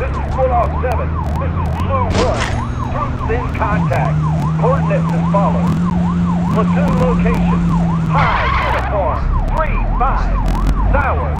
This is Bulldog 7. This is Blue 1. Troops in contact. Coordinates as follows. Platoon location. High uniform. 3-5. Sour.